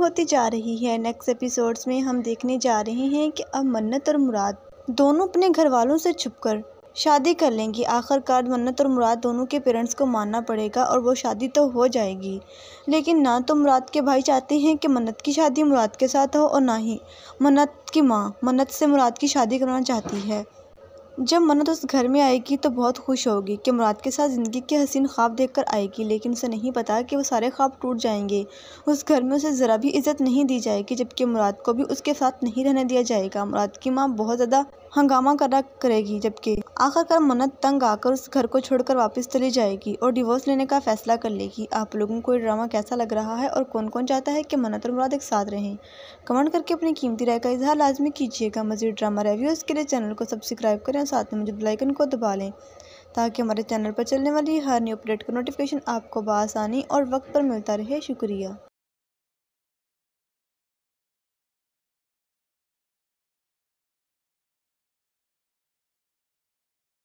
होती जा रही है। नेक्स्ट एपिसोड्स में हम देखने जा रहे हैं कि अब मन्नत और मुराद दोनों अपने घर वालों से छुपकर शादी कर लेंगी। आखिरकार मन्नत और मुराद दोनों के पेरेंट्स को मानना पड़ेगा और वो शादी तो हो जाएगी। लेकिन ना तो मुराद के भाई चाहते हैं कि मन्नत की शादी मुराद के साथ हो और ना ही मन्नत की माँ, मन्नत से मुराद की शादी करना चाहती है। जब मन्नत उस घर में आएगी तो बहुत खुश होगी कि मुराद के साथ ज़िंदगी के हसीन ख्वाब देखकर आएगी, लेकिन उसे नहीं पता कि वो सारे ख्वाब टूट जाएँगे। उस घर में उसे ज़रा भी इज़्ज़त नहीं दी जाएगी, जबकि मुराद को भी उसके साथ नहीं रहने दिया जाएगा। मुराद की माँ बहुत ज़्यादा हंगामा करा करेगी, जबकि आखिरकार मन्नत तंग आकर उस घर को छोड़कर वापस चली जाएगी और डिवोर्स लेने का फैसला कर लेगी। आप लोगों को ये ड्रामा कैसा लग रहा है और कौन कौन चाहता है कि मन्नत और मुराद एक साथ रहें? कमेंट करके अपनी कीमती राय का इजहार लाजमी कीजिएगा। मजीद ड्रामा रिव्यूज़ के लिए चैनल को सब्सक्राइब करें साथ में मुझे बेलाइकन को दबा लें, ताकि हमारे चैनल पर चलने वाली हर न्यू अपडेट का नोटिफिकेशन आपको बसानी और वक्त पर मिलता रहे। शुक्रिया।